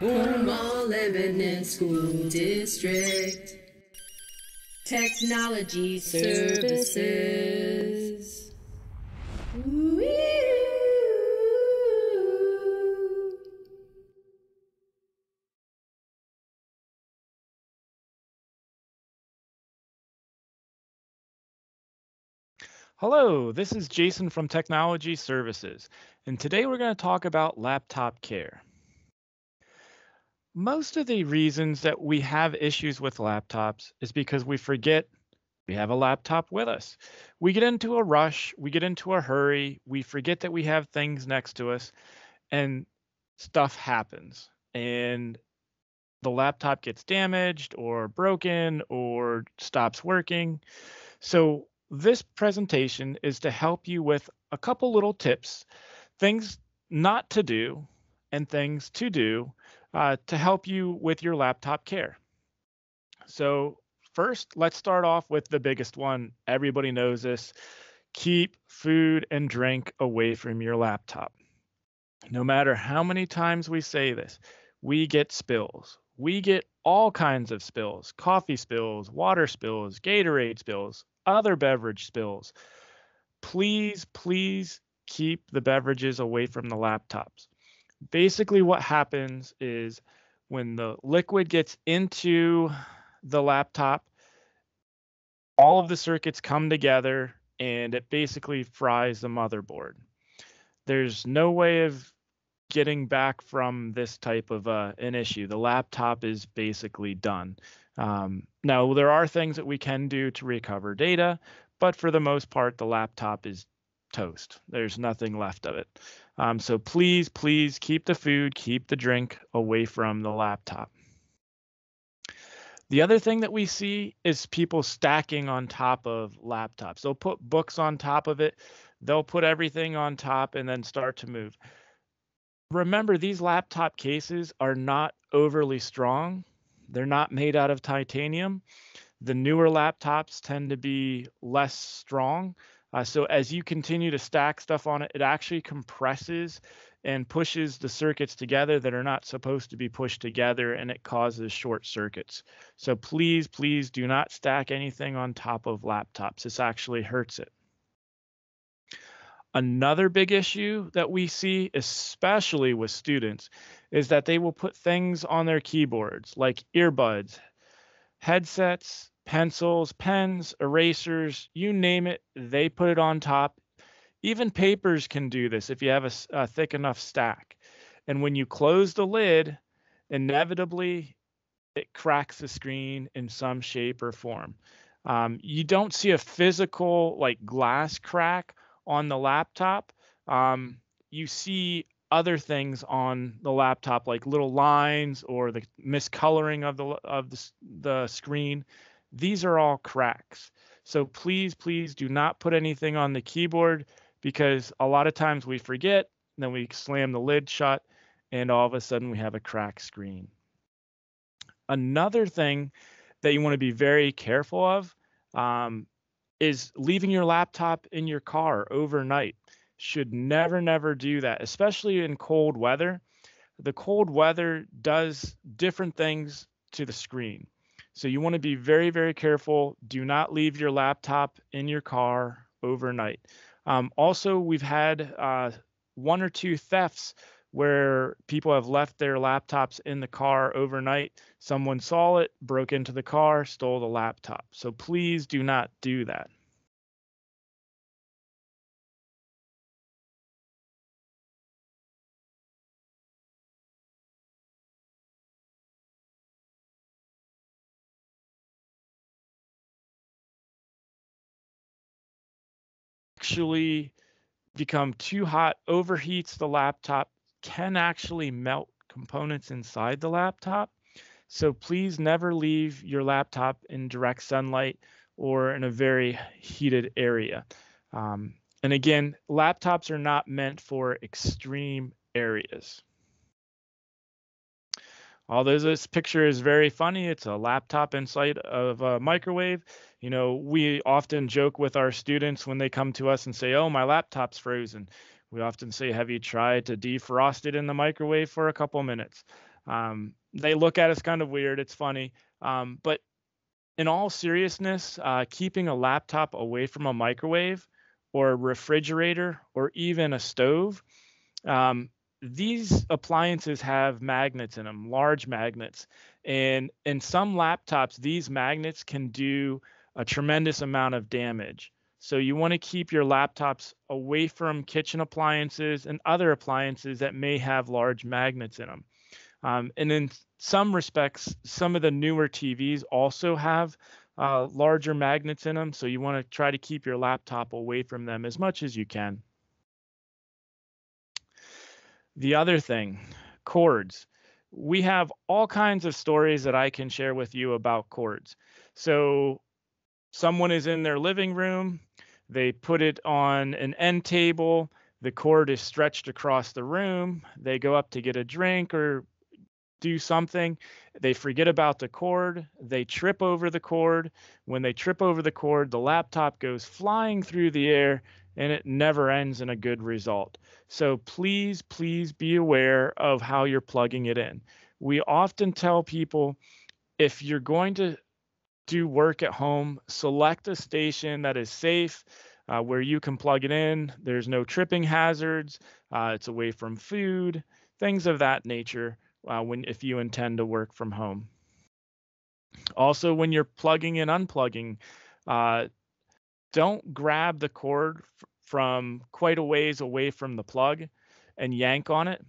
Cornwall Lebanon School District. Technology Services. Hello, this is Jason from Technology Services, and today we're going to talk about laptop care. Most of the reasons that we have issues with laptops is because we forget we have a laptop with us. We get into a rush, we get into a hurry, we forget that we have things next to us, and stuff happens. And the laptop gets damaged or broken or stops working. So this presentation is to help you with a couple little tips, things not to do and things to do uh, to help you with your laptop care. So first, let's start off with the biggest one. Everybody knows this. Keep food and drink away from your laptop. No matter how many times we say this, we get spills. We get all kinds of spills, coffee spills, water spills, Gatorade spills, other beverage spills. Please, please keep the beverages away from the laptops. Basically, what happens is when the liquid gets into the laptop, all of the circuits come together and it basically fries the motherboard. There's no way of getting back from this type of uh, an issue. The laptop is basically done. Um, now, there are things that we can do to recover data, but for the most part, the laptop is toast. There's nothing left of it. Um, so please, please keep the food, keep the drink away from the laptop. The other thing that we see is people stacking on top of laptops. They'll put books on top of it, they'll put everything on top and then start to move. Remember, these laptop cases are not overly strong. They're not made out of titanium. The newer laptops tend to be less strong. Uh, so as you continue to stack stuff on it, it actually compresses and pushes the circuits together that are not supposed to be pushed together and it causes short circuits. So please, please do not stack anything on top of laptops. This actually hurts it. Another big issue that we see, especially with students, is that they will put things on their keyboards like earbuds, headsets, pencils, pens, erasers, you name it, they put it on top. Even papers can do this if you have a, a thick enough stack. And when you close the lid, inevitably it cracks the screen in some shape or form. Um, you don't see a physical like glass crack on the laptop, um, you see other things on the laptop like little lines or the miscoloring of the of the, the screen. These are all cracks. So please, please do not put anything on the keyboard because a lot of times we forget, then we slam the lid shut, and all of a sudden we have a cracked screen. Another thing that you want to be very careful of um, is leaving your laptop in your car overnight. Should never, never do that, especially in cold weather. The cold weather does different things to the screen. So you want to be very, very careful. Do not leave your laptop in your car overnight. Um, also, we've had uh, one or two thefts where people have left their laptops in the car overnight. Someone saw it, broke into the car, stole the laptop. So please do not do that. Actually become too hot, overheats the laptop, can actually melt components inside the laptop. So please never leave your laptop in direct sunlight or in a very heated area. Um, and again, laptops are not meant for extreme areas. Although this picture is very funny, it's a laptop inside of a microwave. You know, we often joke with our students when they come to us and say, Oh, my laptop's frozen. We often say, Have you tried to defrost it in the microwave for a couple minutes? Um, they look at us kind of weird. It's funny. Um, but in all seriousness, uh, keeping a laptop away from a microwave or a refrigerator or even a stove, um, these appliances have magnets in them, large magnets. And in some laptops, these magnets can do a tremendous amount of damage. So you want to keep your laptops away from kitchen appliances and other appliances that may have large magnets in them. Um, and in some respects, some of the newer TVs also have uh, larger magnets in them. So you want to try to keep your laptop away from them as much as you can. The other thing, cords. We have all kinds of stories that I can share with you about cords. So someone is in their living room, they put it on an end table, the cord is stretched across the room, they go up to get a drink or do something, they forget about the cord, they trip over the cord. When they trip over the cord, the laptop goes flying through the air and it never ends in a good result. So please, please be aware of how you're plugging it in. We often tell people if you're going to do work at home, select a station that is safe, uh, where you can plug it in. There's no tripping hazards. Uh, it's away from food, things of that nature. Uh, when if you intend to work from home. Also, when you're plugging and unplugging, uh, don't grab the cord from quite a ways away from the plug and yank on it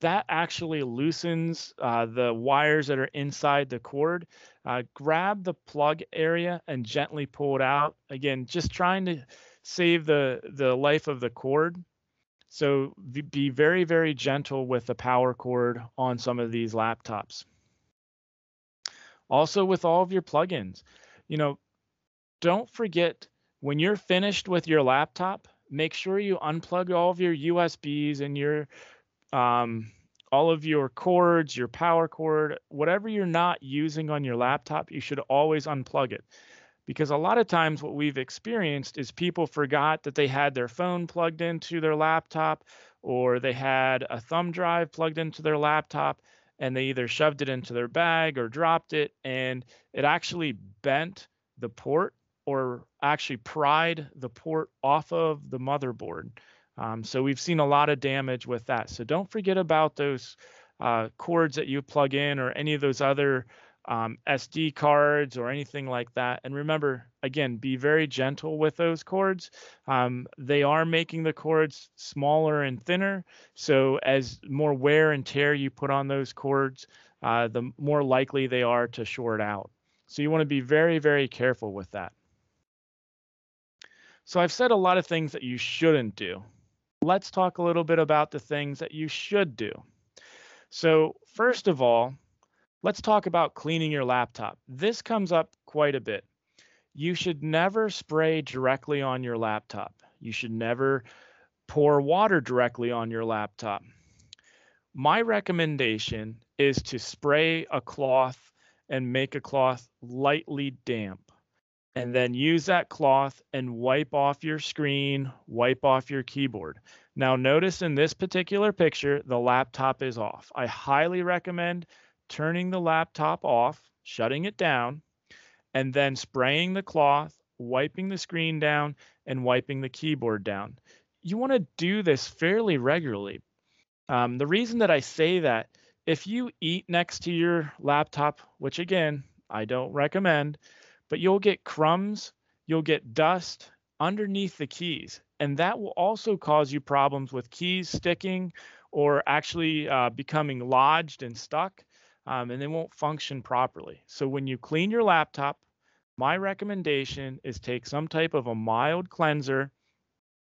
that actually loosens uh, the wires that are inside the cord. Uh, grab the plug area and gently pull it out. Again, just trying to save the, the life of the cord. So be very, very gentle with the power cord on some of these laptops. Also with all of your plugins, you know, don't forget when you're finished with your laptop, make sure you unplug all of your USBs and your um, all of your cords, your power cord, whatever you're not using on your laptop, you should always unplug it. Because a lot of times, what we've experienced is people forgot that they had their phone plugged into their laptop or they had a thumb drive plugged into their laptop and they either shoved it into their bag or dropped it and it actually bent the port or actually pried the port off of the motherboard. Um, so we've seen a lot of damage with that. So don't forget about those uh, cords that you plug in or any of those other um, SD cards or anything like that. And remember, again, be very gentle with those cords. Um, they are making the cords smaller and thinner. So as more wear and tear you put on those cords, uh, the more likely they are to short out. So you want to be very, very careful with that. So I've said a lot of things that you shouldn't do let's talk a little bit about the things that you should do. So, first of all, let's talk about cleaning your laptop. This comes up quite a bit. You should never spray directly on your laptop. You should never pour water directly on your laptop. My recommendation is to spray a cloth and make a cloth lightly damp and then use that cloth and wipe off your screen, wipe off your keyboard. Now, notice in this particular picture, the laptop is off. I highly recommend turning the laptop off, shutting it down, and then spraying the cloth, wiping the screen down, and wiping the keyboard down. You want to do this fairly regularly. Um, the reason that I say that, if you eat next to your laptop, which again, I don't recommend, but you'll get crumbs, you'll get dust underneath the keys. And that will also cause you problems with keys sticking or actually uh, becoming lodged and stuck, um, and they won't function properly. So when you clean your laptop, my recommendation is take some type of a mild cleanser,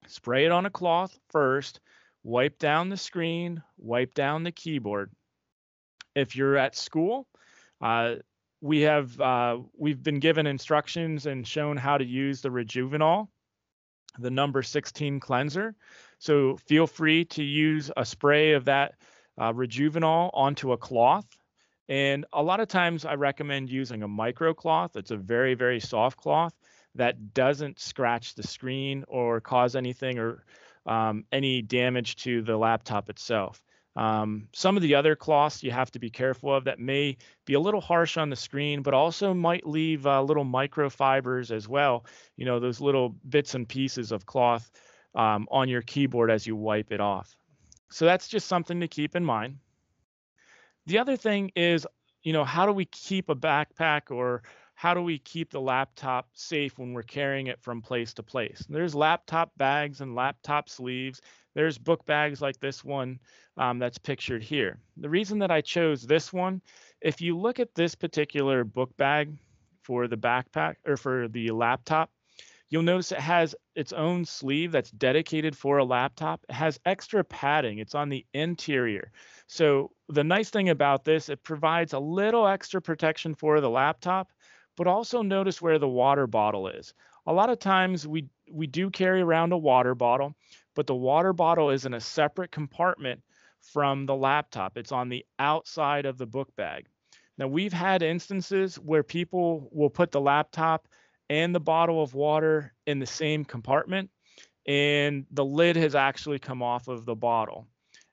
spray it on a cloth first, wipe down the screen, wipe down the keyboard. If you're at school, uh, we have uh, we've been given instructions and shown how to use the Rejuvenol, the number 16 cleanser. So feel free to use a spray of that uh, Rejuvenol onto a cloth. And a lot of times I recommend using a micro cloth. It's a very, very soft cloth that doesn't scratch the screen or cause anything or um, any damage to the laptop itself. Um, some of the other cloths you have to be careful of that may be a little harsh on the screen, but also might leave uh, little microfibers as well. You know, those little bits and pieces of cloth um, on your keyboard as you wipe it off. So that's just something to keep in mind. The other thing is, you know, how do we keep a backpack or how do we keep the laptop safe when we're carrying it from place to place? There's laptop bags and laptop sleeves. There's book bags like this one um, that's pictured here. The reason that I chose this one, if you look at this particular book bag for the backpack or for the laptop, you'll notice it has its own sleeve that's dedicated for a laptop. It has extra padding. It's on the interior. So the nice thing about this, it provides a little extra protection for the laptop, but also notice where the water bottle is. A lot of times we we do carry around a water bottle, but the water bottle is in a separate compartment from the laptop. It's on the outside of the book bag. Now we've had instances where people will put the laptop and the bottle of water in the same compartment and the lid has actually come off of the bottle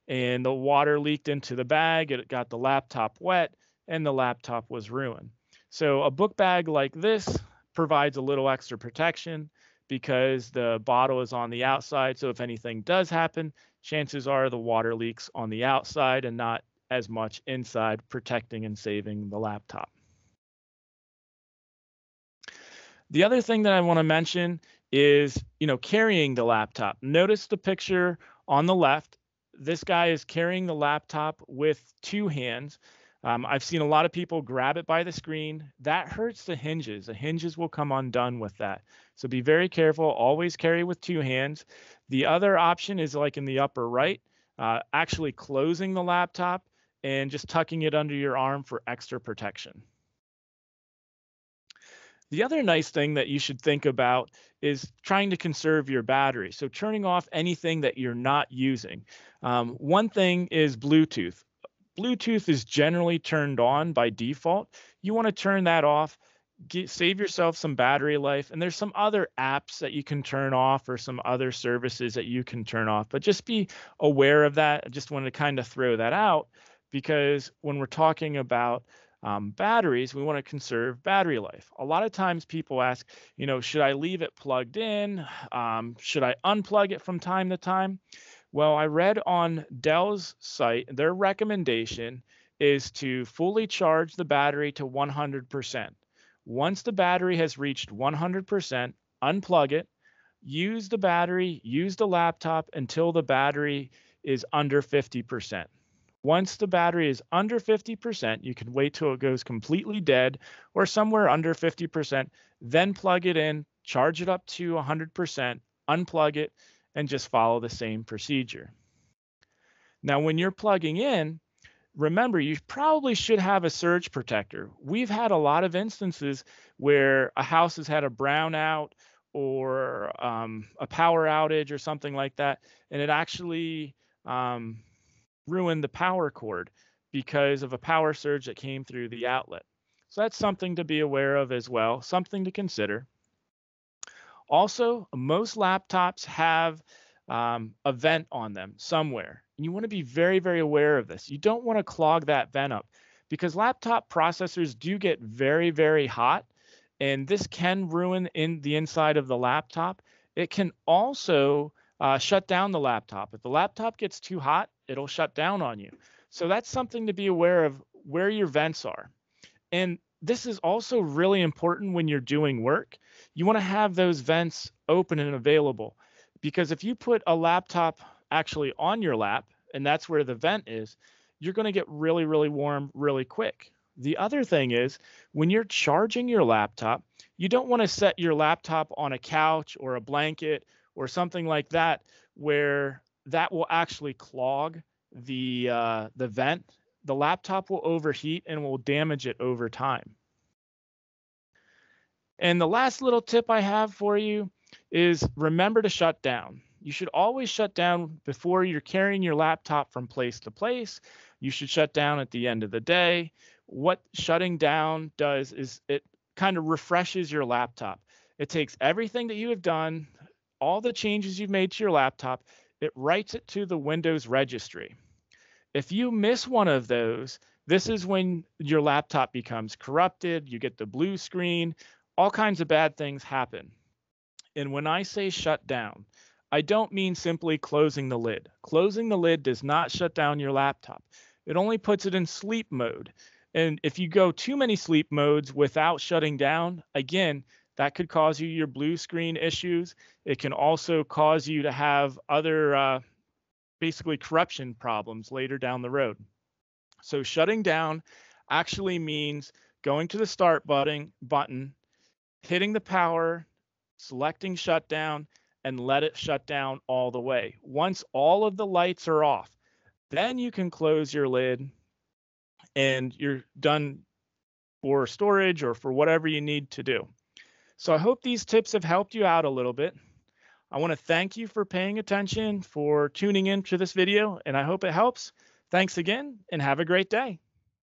and the water leaked into the bag it got the laptop wet and the laptop was ruined so a book bag like this provides a little extra protection because the bottle is on the outside. So if anything does happen, chances are the water leaks on the outside and not as much inside, protecting and saving the laptop. The other thing that I want to mention is, you know, carrying the laptop. Notice the picture on the left. This guy is carrying the laptop with two hands. Um, I've seen a lot of people grab it by the screen. That hurts the hinges. The hinges will come undone with that. So be very careful. Always carry with two hands. The other option is like in the upper right, uh, actually closing the laptop and just tucking it under your arm for extra protection. The other nice thing that you should think about is trying to conserve your battery. So turning off anything that you're not using. Um, one thing is Bluetooth. Bluetooth is generally turned on by default. You want to turn that off, get, save yourself some battery life. And there's some other apps that you can turn off or some other services that you can turn off. But just be aware of that. I just wanted to kind of throw that out because when we're talking about um, batteries, we want to conserve battery life. A lot of times people ask, you know, should I leave it plugged in? Um, should I unplug it from time to time? Well, I read on Dell's site, their recommendation is to fully charge the battery to 100%. Once the battery has reached 100%, unplug it, use the battery, use the laptop until the battery is under 50%. Once the battery is under 50%, you can wait till it goes completely dead or somewhere under 50%, then plug it in, charge it up to 100%, unplug it, and just follow the same procedure. Now, when you're plugging in, remember you probably should have a surge protector. We've had a lot of instances where a house has had a brownout or um, a power outage or something like that, and it actually um, ruined the power cord because of a power surge that came through the outlet. So that's something to be aware of as well, something to consider. Also, most laptops have um, a vent on them somewhere. And you want to be very, very aware of this. You don't want to clog that vent up because laptop processors do get very, very hot. And this can ruin in the inside of the laptop. It can also uh, shut down the laptop. If the laptop gets too hot, it'll shut down on you. So that's something to be aware of where your vents are. And this is also really important when you're doing work. You want to have those vents open and available because if you put a laptop actually on your lap and that's where the vent is, you're going to get really, really warm really quick. The other thing is when you're charging your laptop, you don't want to set your laptop on a couch or a blanket or something like that where that will actually clog the uh, the vent the laptop will overheat and will damage it over time. And the last little tip I have for you is remember to shut down. You should always shut down before you're carrying your laptop from place to place. You should shut down at the end of the day. What shutting down does is it kind of refreshes your laptop. It takes everything that you have done, all the changes you've made to your laptop, it writes it to the Windows registry. If you miss one of those, this is when your laptop becomes corrupted, you get the blue screen, all kinds of bad things happen. And when I say shut down, I don't mean simply closing the lid. Closing the lid does not shut down your laptop. It only puts it in sleep mode. And if you go too many sleep modes without shutting down, again, that could cause you your blue screen issues. It can also cause you to have other uh, basically corruption problems later down the road. So shutting down actually means going to the start button, button, hitting the power, selecting shutdown, and let it shut down all the way. Once all of the lights are off, then you can close your lid and you're done for storage or for whatever you need to do. So I hope these tips have helped you out a little bit. I want to thank you for paying attention, for tuning in to this video, and I hope it helps. Thanks again, and have a great day.